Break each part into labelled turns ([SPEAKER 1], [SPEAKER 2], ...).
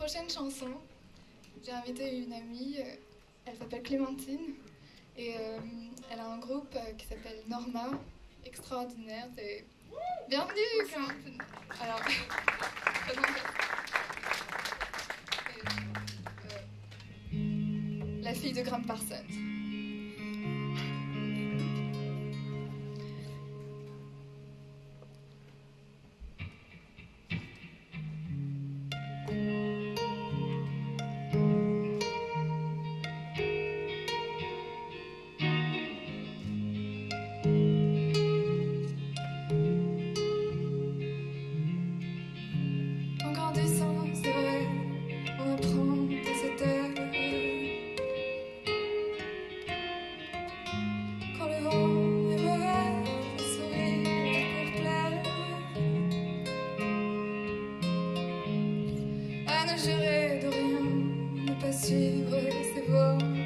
[SPEAKER 1] prochaine chanson, j'ai invité une amie, euh, elle s'appelle Clémentine, et euh, elle a un groupe euh, qui s'appelle Norma, extraordinaire. Bienvenue Clémentine Alors, la fille de Graham Parsons. Jurer de rien, ne pas suivre ses voies.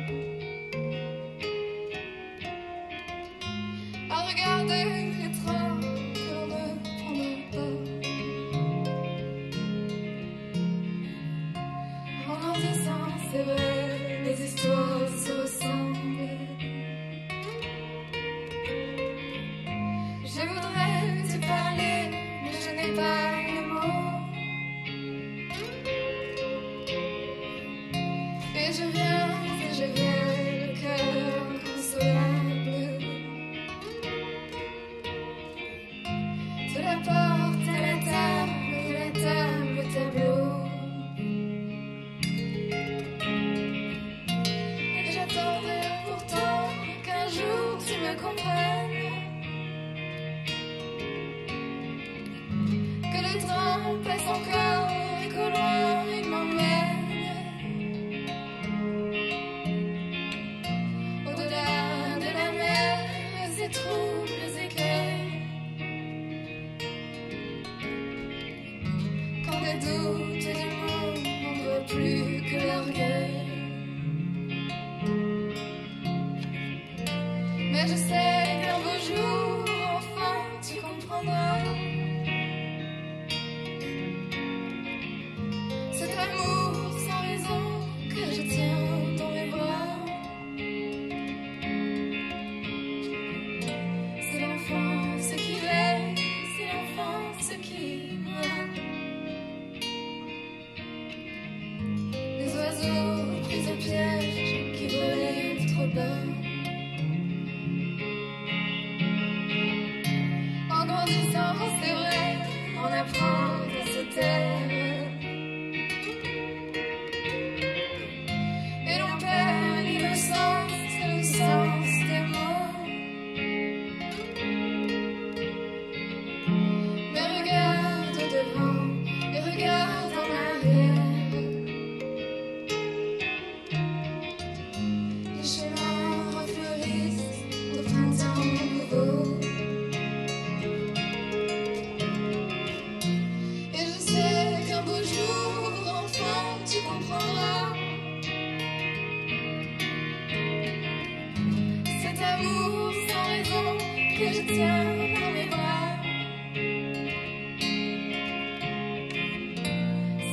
[SPEAKER 1] Me comprennes. Que le train passe encore et qu'au loin il m'emmène. Au-delà de la mer ses troubles éclairs. Quand les doutes du monde vaut plus Oh. Que je tiens dans mes bras.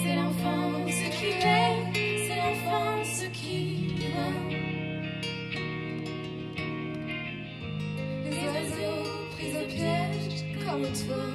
[SPEAKER 1] C'est l'enfance qui veille, c'est l'enfance qui meurt. Les oiseaux pris au piège comme toi,